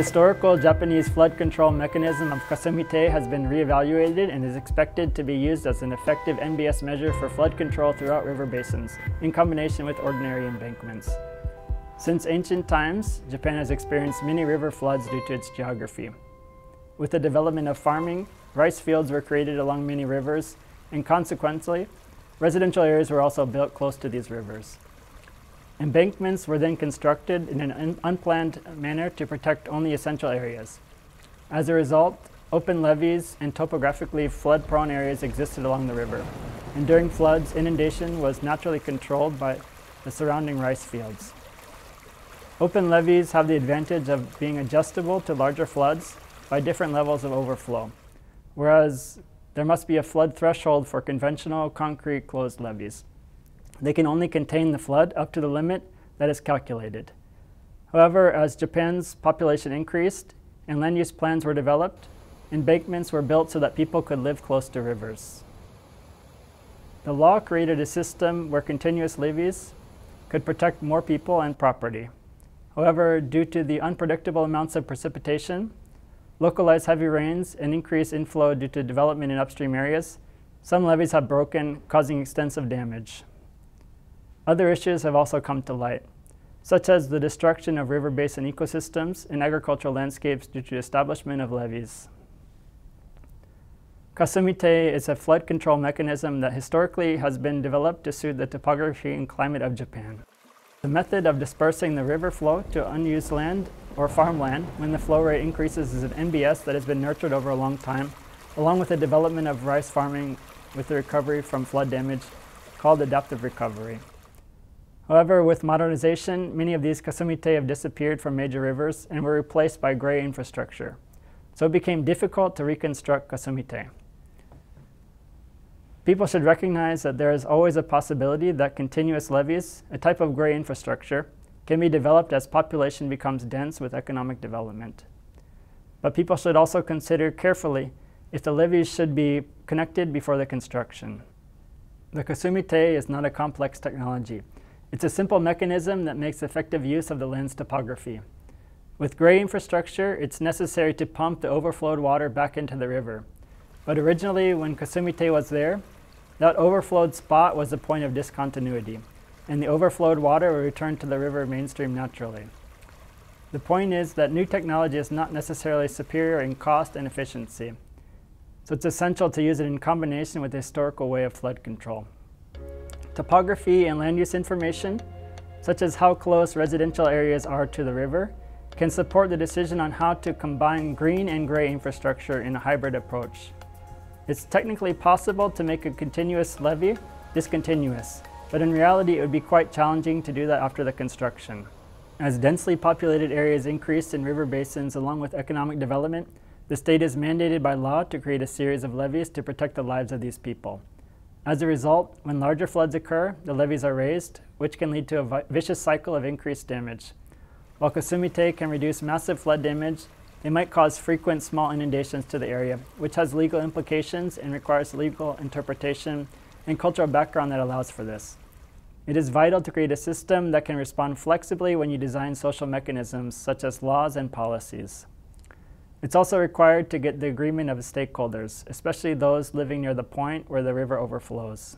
historical Japanese flood control mechanism of Kasumitei has been reevaluated and is expected to be used as an effective NBS measure for flood control throughout river basins, in combination with ordinary embankments. Since ancient times, Japan has experienced many river floods due to its geography. With the development of farming, rice fields were created along many rivers, and consequently, residential areas were also built close to these rivers. Embankments were then constructed in an un unplanned manner to protect only essential areas. As a result, open levees and topographically flood-prone areas existed along the river, and during floods, inundation was naturally controlled by the surrounding rice fields. Open levees have the advantage of being adjustable to larger floods by different levels of overflow, whereas there must be a flood threshold for conventional concrete closed levees. They can only contain the flood up to the limit that is calculated. However, as Japan's population increased and land use plans were developed, embankments were built so that people could live close to rivers. The law created a system where continuous levees could protect more people and property. However, due to the unpredictable amounts of precipitation, localized heavy rains, and increased inflow due to development in upstream areas, some levees have broken, causing extensive damage. Other issues have also come to light, such as the destruction of river basin ecosystems and agricultural landscapes due to establishment of levees. Kasumitei is a flood control mechanism that historically has been developed to suit the topography and climate of Japan. The method of dispersing the river flow to unused land or farmland when the flow rate increases is an NBS that has been nurtured over a long time, along with the development of rice farming with the recovery from flood damage called adaptive recovery. However, with modernization, many of these kasumitei have disappeared from major rivers and were replaced by gray infrastructure. So it became difficult to reconstruct kasumitei. People should recognize that there is always a possibility that continuous levees, a type of gray infrastructure, can be developed as population becomes dense with economic development. But people should also consider carefully if the levees should be connected before the construction. The kasumitei is not a complex technology. It's a simple mechanism that makes effective use of the lens topography. With gray infrastructure, it's necessary to pump the overflowed water back into the river. But originally, when Kasumitei was there, that overflowed spot was the point of discontinuity, and the overflowed water will return to the river mainstream naturally. The point is that new technology is not necessarily superior in cost and efficiency, so it's essential to use it in combination with the historical way of flood control topography and land use information, such as how close residential areas are to the river, can support the decision on how to combine green and gray infrastructure in a hybrid approach. It's technically possible to make a continuous levee discontinuous, but in reality it would be quite challenging to do that after the construction. As densely populated areas increase in river basins along with economic development, the state is mandated by law to create a series of levees to protect the lives of these people. As a result, when larger floods occur, the levees are raised, which can lead to a vicious cycle of increased damage. While Kasumitei can reduce massive flood damage, it might cause frequent small inundations to the area, which has legal implications and requires legal interpretation and cultural background that allows for this. It is vital to create a system that can respond flexibly when you design social mechanisms such as laws and policies. It's also required to get the agreement of stakeholders, especially those living near the point where the river overflows.